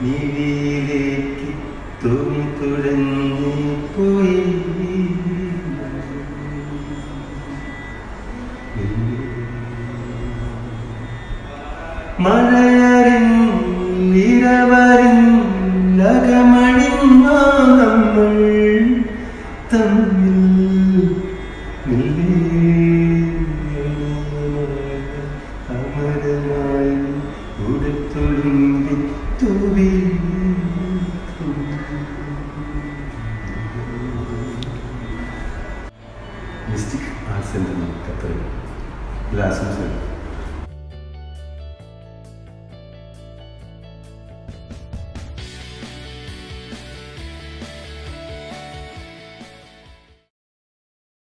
മിഴിയിലേക്ക് തുണി തുടങ്ങി പോയി മഴയറിഞ്ഞിരവരിഞ്ഞകമഴിഞ്ഞ നമ്മൾ തമ്മിൽ അമരമായി to be மிஸ்டிக் ஆர்ட்ஸ் என்ற கத்துறது இல்லை அசம்சன்